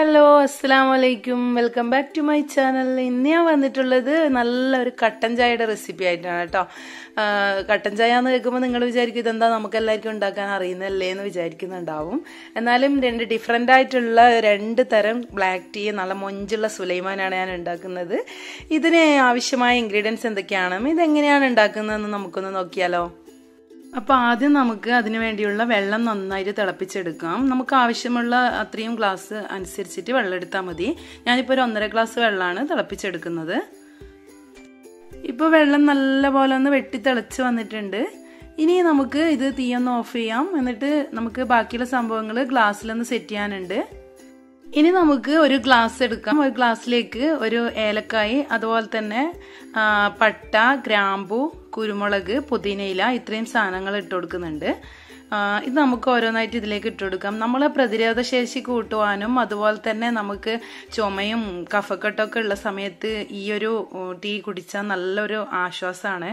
Hello അസ്സാം വലൈക്കും welcome back to my channel. ഇന്ന് ഞാൻ വന്നിട്ടുള്ളത് നല്ല ഒരു കട്ടൻ ചായയുടെ റെസിപ്പി ആയിട്ടാണ് കേട്ടോ. കട്ടൻ ചായ എന്ന് കേൾക്കുമ്പോൾ നിങ്ങൾ വിചാരിക്കും ഇതെന്താ നമുക്ക് എല്ലാവർക്കും ഉണ്ടാക്കാൻ അറിയുന്നല്ലേ എന്ന് വിചാരിക്കുന്നുണ്ടാവും. എന്നാലും രണ്ട് ഡിഫറെന്റ് ആയിട്ടുള്ള രണ്ട് തരം ബ്ലാക്ക് ടീ നല്ല മൊഞ്ചുള്ള സുലൈമാനാണ് ഞാൻ ഉണ്ടാക്കുന്നത്. ഇതിന് ആവശ്യമായ ഇൻഗ്രീഡിയൻസ് എന്തൊക്കെയാണ്? ഇതെങ്ങനെയാണ് ഉണ്ടാക്കുന്നതെന്ന് നമുക്കൊന്ന് നോക്കിയാലോ. അപ്പോൾ ആദ്യം നമുക്ക് അതിനു വേണ്ടിയുള്ള വെള്ളം നന്നായിട്ട് തിളപ്പിച്ചെടുക്കാം. നമുക്ക് ആവശ്യമുള്ള അത്രയും ഗ്ലാസ് അനുസരിച്ചിട്ട് വെള്ളം എടുത്താൽ മതി. ഞാനിപ്പോൾ ഒരു ഒന്നര ഗ്ലാസ് വെള്ളമാണ് തിളപ്പിച്ചെടുക്കുന്നത്. ഇപ്പൊ വെള്ളം നല്ല പോലെ ഒന്ന് വെട്ടി തിളച്ച് വന്നിട്ടുണ്ട്. ഇനി നമുക്ക് ഇത് തീയൊന്ന് ഓഫ് ചെയ്യാം. എന്നിട്ട് നമുക്ക് ബാക്കിയുള്ള സംഭവങ്ങൾ ഗ്ലാസ്സിലൊന്ന് സെറ്റ് ചെയ്യാനുണ്ട്. ഇനി നമുക്ക് ഒരു ഗ്ലാസ് എടുക്കാം. ഒരു ഗ്ലാസ്സിലേക്ക് ഒരു ഏലക്കായി അതുപോലെ തന്നെ പട്ട ഗ്രാമ്പു കുരുമുളക് പുതിനയില ഇത്രയും സാധനങ്ങൾ ഇട്ട് കൊടുക്കുന്നുണ്ട്. ഇത് നമുക്ക് ഓരോന്നായിട്ട് ഇതിലേക്ക് ഇട്ട് കൊടുക്കാം. നമ്മളെ പ്രതിരോധ ശേഷി കൂട്ടുവാനും അതുപോലെ തന്നെ നമുക്ക് ചുമയും കഫക്കെട്ടൊക്കെ ഉള്ള സമയത്ത് ഈ ഒരു ടീ കുടിച്ചാൽ നല്ലൊരു ആശ്വാസമാണ്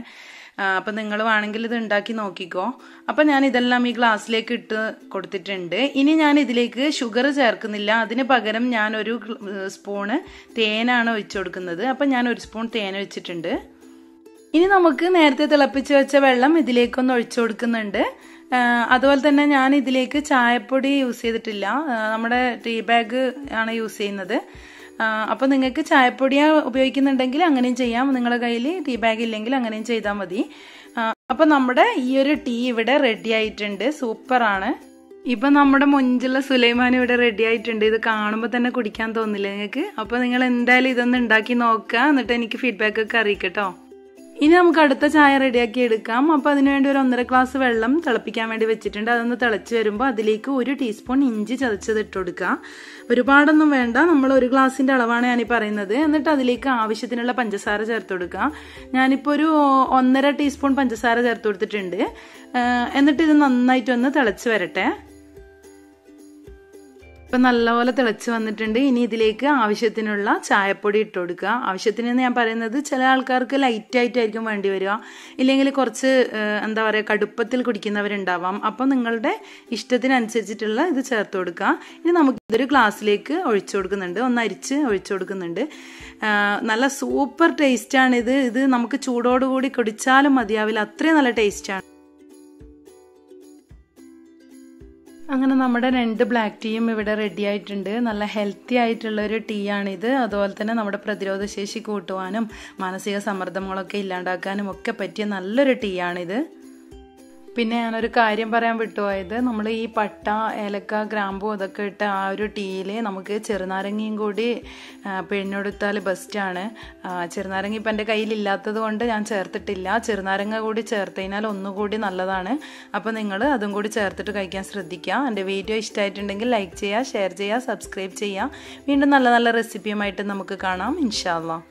അപ്പം നിങ്ങൾ വേണമെങ്കിൽ ഇത് ഉണ്ടാക്കി നോക്കിക്കോ. അപ്പം ഞാൻ ഇതെല്ലാം ഈ ഗ്ലാസ്സിലേക്ക് ഇട്ട് കൊടുത്തിട്ടുണ്ട്. ഇനി ഞാൻ ഇതിലേക്ക് ഷുഗർ ചേർക്കുന്നില്ല. അതിന് പകരം ഞാൻ ഒരു സ്പൂണ് തേനാണ് ഒഴിച്ചു കൊടുക്കുന്നത്. അപ്പം ഞാൻ ഒരു സ്പൂൺ തേൻ വെച്ചിട്ടുണ്ട് ഇനി നമുക്ക് നേരത്തെ തിളപ്പിച്ച് വെച്ച വെള്ളം ഇതിലേക്കൊന്ന് ഒഴിച്ചു കൊടുക്കുന്നുണ്ട്. അതുപോലെ തന്നെ ഞാൻ ഇതിലേക്ക് ചായപ്പൊടി യൂസ് ചെയ്തിട്ടില്ല. നമ്മുടെ ടീ ബാഗ് ആണ് യൂസ് ചെയ്യുന്നത്. അപ്പോൾ നിങ്ങൾക്ക് ചായപ്പൊടിയാ ഉപയോഗിക്കുന്നുണ്ടെങ്കിൽ അങ്ങനെയും ചെയ്യാം. നിങ്ങളുടെ കയ്യിൽ ടീ ബാഗ് ഇല്ലെങ്കിൽ അങ്ങനെയും ചെയ്താൽ മതി. അപ്പോൾ നമ്മുടെ ഈ ഒരു ടീ ഇവിടെ റെഡി ആയിട്ടുണ്ട്. സൂപ്പറാണ് ഇപ്പൊ നമ്മുടെ മുഞ്ചുള്ള സുലൈമാൻ ഇവിടെ റെഡി ആയിട്ടുണ്ട്. ഇത് കാണുമ്പോൾ തന്നെ കുടിക്കാൻ തോന്നില്ല നിങ്ങൾക്ക്? അപ്പോൾ നിങ്ങൾ എന്തായാലും ഇതൊന്ന് ഉണ്ടാക്കി നോക്കുക. എന്നിട്ട് എനിക്ക് ഫീഡ്ബാക്ക് ഒക്കെ അറിയിക്കട്ടോ ഇനി നമുക്ക് അടുത്ത ചായ റെഡിയാക്കി എടുക്കാം. അപ്പോൾ അതിനുവേണ്ടി ഒരു ഒന്നര ഗ്ലാസ് വെള്ളം തിളപ്പിക്കാൻ വേണ്ടി വെച്ചിട്ടുണ്ട്. അതൊന്ന് തിളച്ചു വരുമ്പോൾ അതിലേക്ക് ഒരു ടീസ്പൂൺ ഇഞ്ചി ചതച്ചത് ഇട്ട് കൊടുക്കുക ഒരുപാടൊന്നും വേണ്ട. നമ്മൾ ഒരു ഗ്ലാസിന്റെ അളവാണ് ഞാൻ പറയുന്നത്. എന്നിട്ട് അതിലേക്ക് ആവശ്യത്തിനുള്ള പഞ്ചസാര ചേർത്ത് കൊടുക്കുക ഞാനിപ്പോൾ ഒരു ഒന്നര ടീസ്പൂൺ പഞ്ചസാര ചേർത്ത് കൊടുത്തിട്ടുണ്ട്. എന്നിട്ട് ഇത് നന്നായിട്ടൊന്ന് തിളച്ച് വരട്ടെ. ഇപ്പം നല്ലപോലെ തിളച്ച് വന്നിട്ടുണ്ട്. ഇനി ഇതിലേക്ക് ആവശ്യത്തിനുള്ള ചായപ്പൊടി ഇട്ട് കൊടുക്കുക. ആവശ്യത്തിന് എന്ന് ഞാൻ പറയുന്നത് ചില ആൾക്കാർക്ക് ലൈറ്റായിട്ടായിരിക്കും വേണ്ടി വരിക. ഇല്ലെങ്കിൽ കുറച്ച് എന്താ പറയുക കടുപ്പത്തിൽ കുടിക്കുന്നവരുണ്ടാവാം. അപ്പം നിങ്ങളുടെ ഇഷ്ടത്തിനനുസരിച്ചിട്ടുള്ള ഇത് ചേർത്ത് കൊടുക്കുക. ഇനി നമുക്ക് ഇതൊരു ഗ്ലാസ്സിലേക്ക് ഒഴിച്ചു കൊടുക്കുന്നുണ്ട്. ഒന്ന് അരിച്ച് ഒഴിച്ചു കൊടുക്കുന്നുണ്ട്. നല്ല സൂപ്പർ ടേസ്റ്റാണിത് ഇത്. നമുക്ക് ചൂടോടുകൂടി കുടിച്ചാലും മതിയാവില്ല. അത്രയും നല്ല ടേസ്റ്റാണ് അങ്ങനെ നമ്മുടെ രണ്ട് ബ്ലാക്ക് ടീയും ഇവിടെ റെഡി ആയിട്ടുണ്ട്. നല്ല ഹെൽത്തി ആയിട്ടുള്ള ഒരു ടീ ആണിത്. അതുപോലെ തന്നെ നമ്മുടെ പ്രതിരോധ ശേഷി കൂട്ടുവാനും മാനസിക സമ്മർദ്ദങ്ങളൊക്കെ ഇല്ലാണ്ടാക്കാനും ഒക്കെ പറ്റിയ നല്ലൊരു ടീ ആണിത്. പിന്നെ ഞാനൊരു കാര്യം പറയാൻ വിട്ടുപോയത്. നമ്മൾ ഈ പട്ട ഏലക്ക ഗ്രാമ്പു അതൊക്കെ ഇട്ട ആ ഒരു ടീയിൽ നമുക്ക് ചെറുനാരങ്ങയും കൂടി പിഴിഞ്ഞെടുത്താൽ ബെസ്റ്റാണ്. ചെറുനാരങ്ങ ഇപ്പം എന്റെ കയ്യിലില്ലാത്തത് കൊണ്ട് ഞാൻ ചേർത്തിട്ടില്ല. ചെറുനാരങ്ങ കൂടി ചേർത്ത് കഴിഞ്ഞാൽ ഒന്നുകൂടി നല്ലതാണ്. അപ്പോൾ നിങ്ങൾ അതും കൂടി ചേർത്തിട്ട് കഴിക്കാൻ ശ്രദ്ധിക്കുക. എന്റെ വീഡിയോ ഇഷ്ടമായിട്ടുണ്ടെങ്കിൽ ലൈക്ക് ചെയ്യുക ഷെയർ ചെയ്യുക സബ്സ്ക്രൈബ് ചെയ്യുക. വീണ്ടും നല്ല നല്ല റെസിപ്പിയുമായിട്ട് നമുക്ക് കാണാം. ഇൻഷാല്ലാം